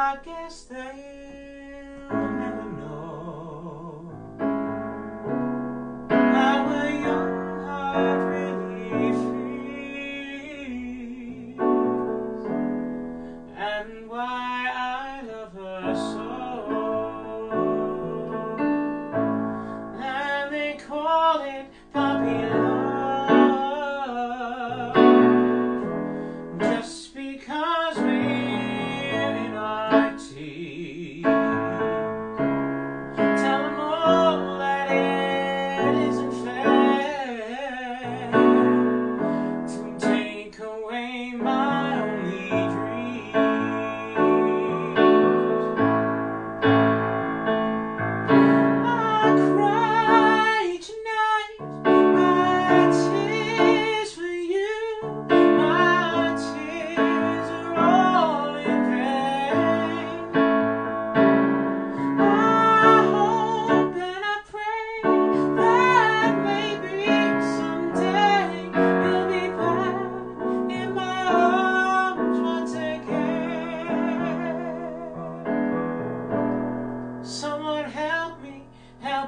I guess they'll never know how a young heart really feels and why I love her so. And they call it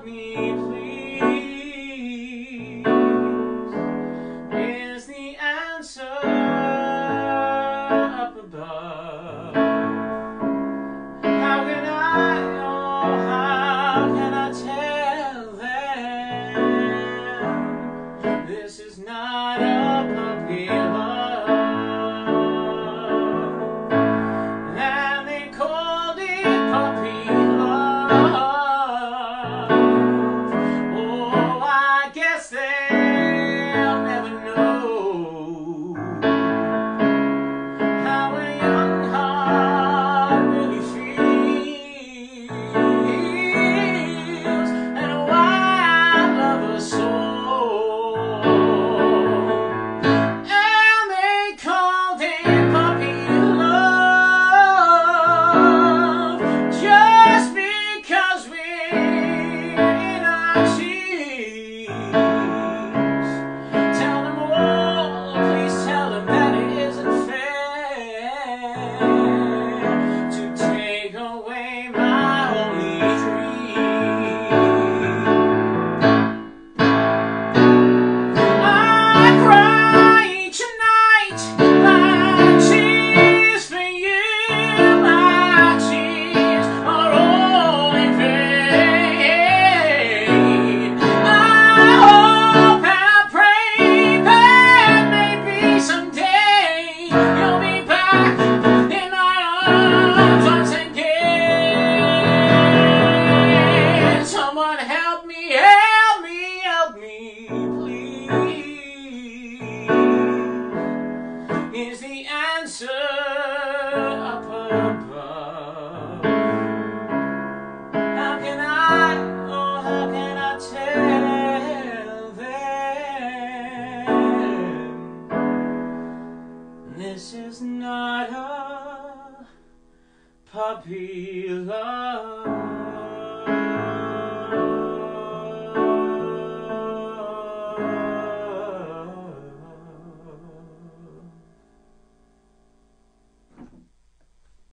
me, is